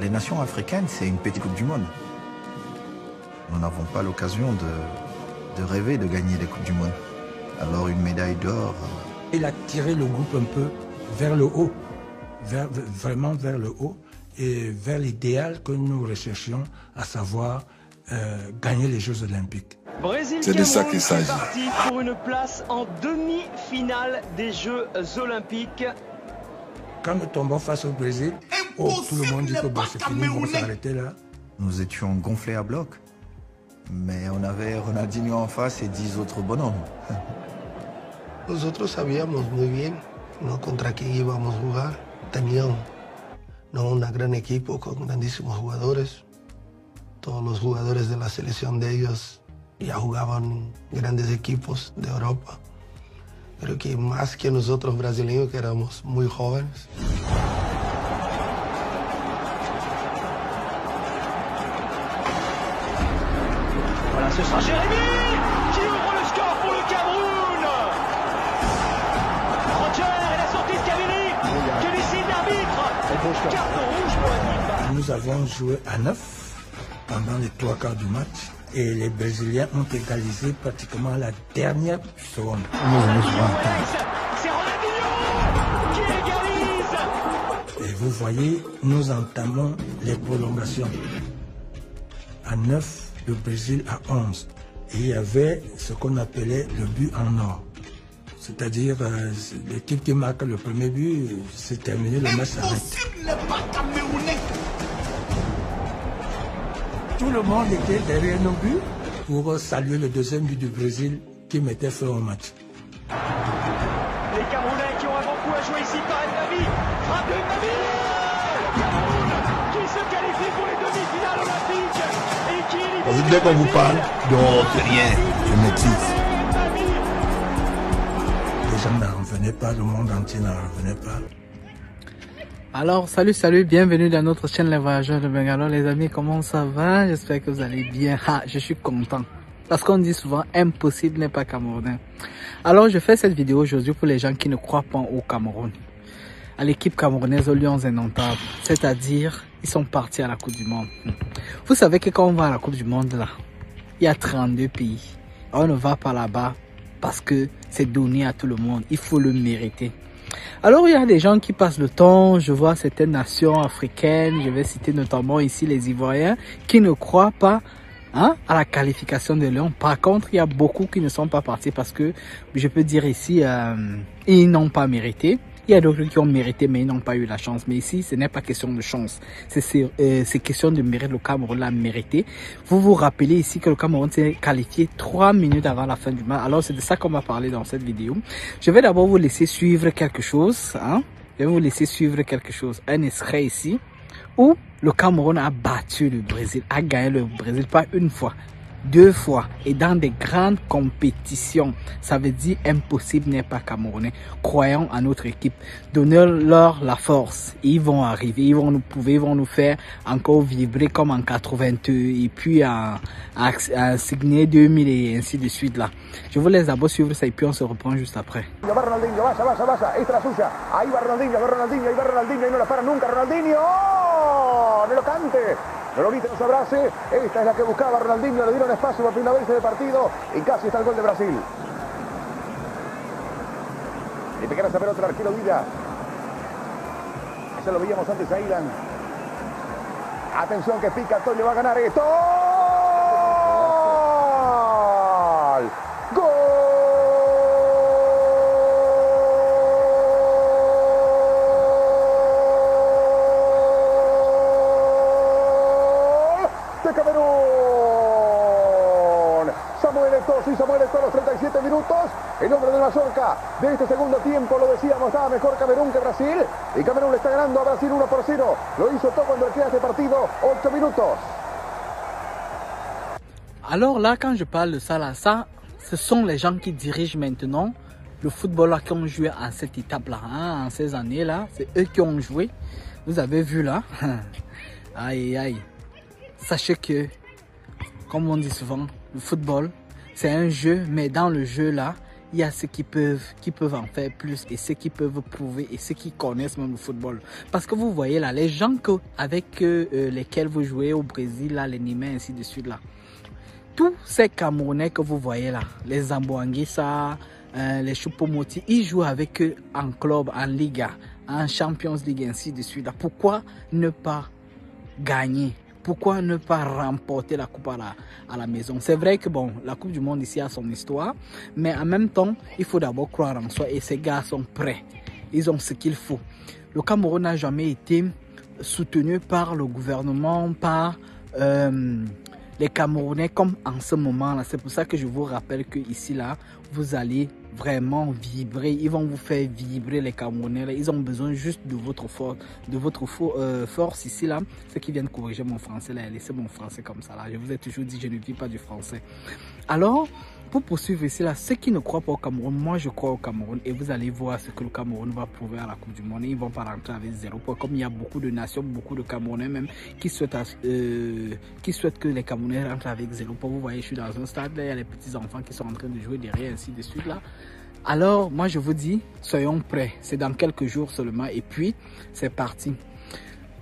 les nations africaines, c'est une petite Coupe du Monde. Nous n'avons pas l'occasion de, de rêver de gagner les Coupes du Monde. Alors une médaille d'or. euh, Il a tiré le groupe un peu vers le haut, vers, vraiment vers le haut, et vers l'idéal que nous recherchions, à savoir euh, gagner les Jeux Olympiques. Brésil C'est de ça qu'il s'agit. parti pour une place en demi-finale des Jeux Olympiques. Quand nous tombons face au Brésil, oh, tout le monde dit que bon, c'est fini, on s'arrêter là. Nous étions gonflés à bloc. Mais on avait Ronaldinho en face et 10 autres bonhommes. Nosotros sabíamos muy bien ¿no? contra quién íbamos a jugar. Tenían ¿no? un gran equipo con grandísimos jugadores. Todos los jugadores de la selección de ellos ya jugaban en grandes equipos de Europa. Creo que más que nosotros brasileños, que éramos muy jóvenes. Ce sera Jérémy qui ouvre le score pour le Cameroun. Roger et la sortie de Cavini qui décide l'arbitre. Carton rouge pour. Nous avons joué à 9 pendant les trois quarts du match et les Brésiliens ont égalisé pratiquement à la dernière seconde. C'est Ronaldinho qui égalise. Et vous voyez, nous entamons les prolongations. À 9, le Brésil à 11. Et il y avait ce qu'on appelait le but en or. C'est-à-dire, euh, l'équipe qui marque le premier but, c'est terminé, le match s'arrête. Tout le monde était derrière nos buts pour saluer le deuxième but du Brésil qui mettait fin au match. Les Camerounais qui ont un bon coup à jouer ici par Mbappé. Frappe Mbappé. Élimine Vous dès qu'on vous parle, c'est rien, je maîtrise. Les gens n'en revenaient pas, le monde entier n'en revenait pas. Alors, salut, salut, bienvenue dans notre chaîne Les Voyageurs de Bangalore. Les amis, comment ça va? J'espère que vous allez bien. Ah, je suis content. Parce qu'on dit souvent, impossible n'est pas camerounais. Alors, je fais cette vidéo aujourd'hui pour les gens qui ne croient pas au Cameroun. À l'équipe camerounaise aux Lions indomptables. C'est-à-dire, ils sont partis à la Coupe du Monde. Vous savez que quand on va à la Coupe du Monde, là, il y a 32 pays. On ne va pas là-bas parce que c'est donné à tout le monde. Il faut le mériter. Alors il y a des gens qui passent le temps, je vois certaines nations africaines, je vais citer notamment ici les Ivoiriens, qui ne croient pas hein, à la qualification de Lyon. Par contre, il y a beaucoup qui ne sont pas partis parce que, je peux dire ici, euh, ils n'ont pas mérité. Il y a d'autres qui ont mérité, mais ils n'ont pas eu la chance. Mais ici, ce n'est pas question de chance. Euh, c'est question de mérite. Le Cameroun l'a mérité. Vous vous rappelez ici que le Cameroun s'est qualifié trois minutes avant la fin du match. Alors, c'est de ça qu'on va parler dans cette vidéo. Je vais d'abord vous laisser suivre quelque chose. Hein? Je vais vous laisser suivre quelque chose. Un extrait ici où le Cameroun a battu le Brésil, a gagné le Brésil pas une fois, deux fois et dans des grandes compétitions. Ça veut dire impossible n'est pas camerounais. Croyons à notre équipe. Donnez-leur la force. Ils vont arriver, ils vont nous prouver, vont nous faire encore vibrer comme en 82 et puis en signer 2000 et ainsi de suite là. Je vous laisse d'abord suivre ça et puis on se reprend juste après. Ahí va Ronaldinho, va Ronaldinho, ahí va Ronaldinho y no la para nunca Ronaldinho. ¡Oh! No. No lo grite, no se abrace. Esta es la que buscaba Ronaldinho. Le dieron espacio vez en el partido y casi está el gol de Brasil. Y pegar esa pelota el arquero Villa. Eso lo veíamos antes a Ilan. Atención que pica, Toño va a ganar esto. El hombre de Mazorca de este segundo tiempo, lo decíamos, estaba mejor Camerún que Brasil. Y Camerún le está ganando a Brasil 1 por 0. Lo hizo todo cuando queda este partido, 8 minutos. Alors là, quand je parle de ça, là, ça, ce sont les gens qui dirigent maintenant le football là, qui ont joué à cette étape-là, hein, en ces années-là. C'est eux qui ont joué. Vous avez vu là. aïe, aïe. Sachez que, comme on dit souvent, le football, c'est un jeu, mais dans le jeu là, il y a ceux qui peuvent, qui peuvent en faire plus et ceux qui peuvent prouver et ceux qui connaissent même le football. Parce que vous voyez là, les gens que, avec euh, lesquels vous jouez au Brésil, là, les Nîmes, ainsi de suite là, tous ces Camerounais que vous voyez là, les Zamboanguissa, euh, les Choupomoti, ils jouent avec eux en club, en Liga, en Champions League, ainsi de suite. Là. Pourquoi ne pas gagner? Pourquoi ne pas remporter la coupe à la, à la maison? C'est vrai que bon, la Coupe du Monde ici a son histoire, mais en même temps, il faut d'abord croire en soi et ces gars sont prêts. Ils ont ce qu'il faut. Le Cameroun n'a jamais été soutenu par le gouvernement, par euh, les Camerounais comme en ce moment-là. C'est pour ça que je vous rappelle que ici, là, vous allez vraiment vibrer. Ils vont vous faire vibrer les Camerounais. Ils ont besoin juste de votre force, de votre euh, force ici là. Ceux qui viennent corriger mon français là, laissez mon français comme ça là. Je vous ai toujours dit, je ne vis pas du français. Alors, pour poursuivre ici, là, ceux qui ne croient pas au Cameroun, moi je crois au Cameroun et vous allez voir ce que le Cameroun va prouver à la Coupe du Monde. Ils vont pas rentrer avec zéro point. Comme il y a beaucoup de nations, beaucoup de Camerounais même qui souhaitent, euh, qui souhaitent que les Camerounais rentrent avec zéro point. Vous voyez, je suis dans un stade, là, il y a les petits enfants qui sont en train de jouer derrière, ainsi de suite là. Alors, moi je vous dis, soyons prêts. C'est dans quelques jours seulement et puis c'est parti.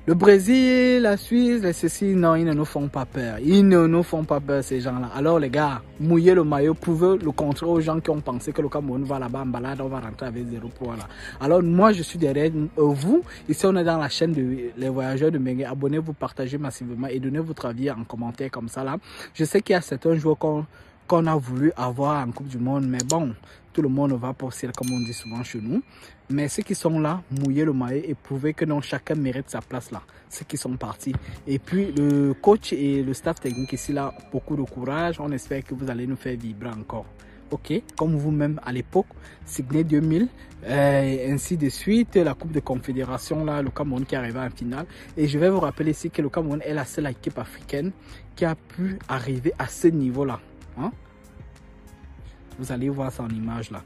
Le Brésil, la Suisse, les ceci, non, ils ne nous font pas peur. Ils ne nous font pas peur, ces gens-là. Alors, les gars, mouillez le maillot, prouvez le contraire aux gens qui ont pensé que le Cameroun va là-bas en balade, on va rentrer avec zéro point là. Alors, moi, je suis derrière vous. Ici, on est dans la chaîne de Les Voyageurs de Mengue. Abonnez-vous, partagez massivement et donnez votre avis en commentaire comme ça là. Je sais qu'il y a certains joueurs qu'on qu'on a voulu avoir en Coupe du Monde. Mais bon, tout le monde va pour ciel, comme on dit souvent chez nous. Mais ceux qui sont là, mouiller le maillot et prouver que non, chacun mérite sa place là. Ceux qui sont partis. Et puis, le coach et le staff technique ici là, beaucoup de courage. On espère que vous allez nous faire vibrer encore. Ok, comme vous-même à l'époque, Signé 2000, euh, ainsi de suite, la Coupe de Confédération, là, le Cameroun qui arrivé en finale. Et je vais vous rappeler ici que le Cameroun est la seule équipe africaine qui a pu arriver à ce niveau-là. Hein? Vous allez voir ça en image là.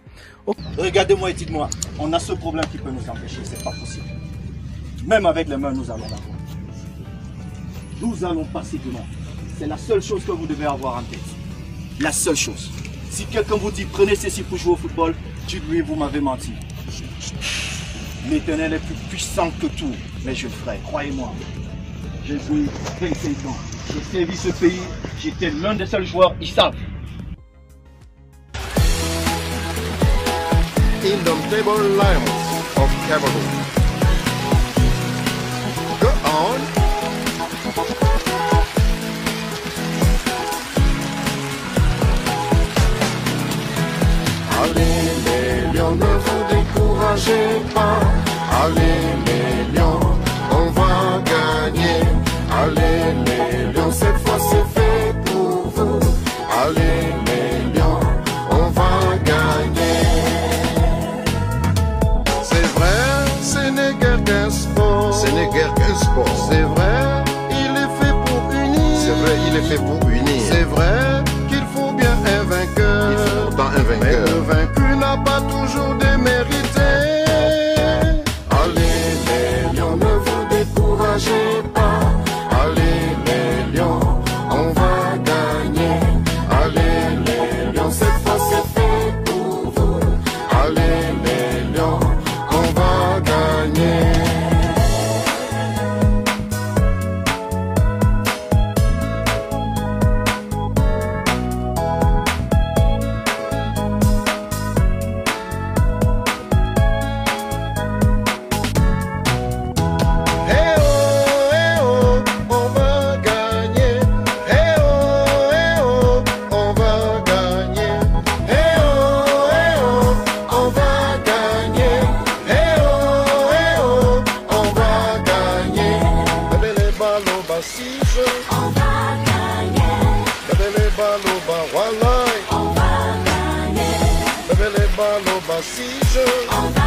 Regardez-moi et dites-moi, on a ce problème qui peut nous empêcher, c'est pas possible. Même avec les mains, nous allons l'avoir. Nous allons passer demain. C'est la seule chose que vous devez avoir en tête. La seule chose. Si quelqu'un vous dit prenez ceci pour jouer au football, dites-lui vous m'avez menti. L'éternel est plus puissant que tout, mais je le ferai, croyez-moi. J'ai joué 25 ans. J'ai servi ce pays. J'étais l'un des seuls joueurs, ils savent. Indomitable Lions of Cameroon. Go on. Allez les lions, ne vous découragez pas. Vrai, il On va gagner. Bébé les balles au bas walai. On va gagner. Bébé les balles au bas si je. On va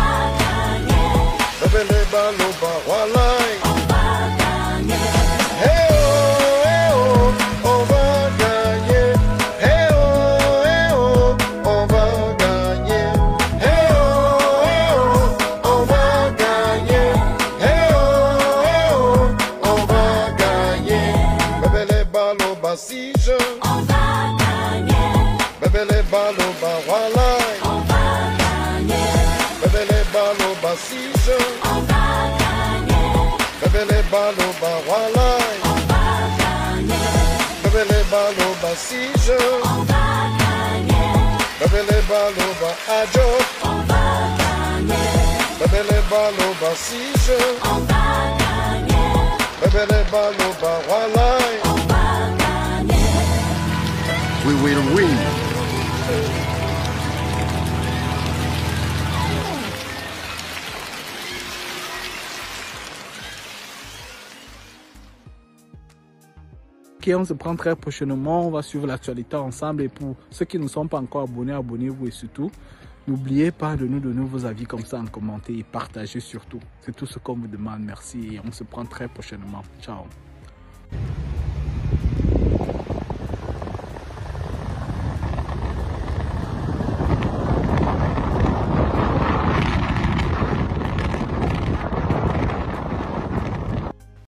balles au bas je. On va gagner. Bébé les balles au bas walai. On va gagner. Bébé les baloba walai. On va gagner. Bébé les baloba basige. On va gagner. Bébé les baloba ajo. On va gagner. Bébé les baloba basige. On va gagner. Bébé les baloba walai. On va gagner. We will win. Ok, on se prend très prochainement. On va suivre l'actualité ensemble. Et pour ceux qui ne sont pas encore abonnés, abonnez-vous et surtout, n'oubliez pas de nous donner vos avis comme ça en commentaire et partagez surtout. C'est tout ce qu'on vous demande. Merci et on se prend très prochainement. Ciao.